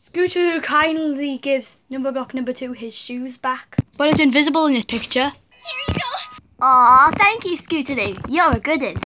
Scooter kindly gives number block number two his shoes back, but it's invisible in this picture. Here you go. Aw, thank you, Scootaloo. You're a good.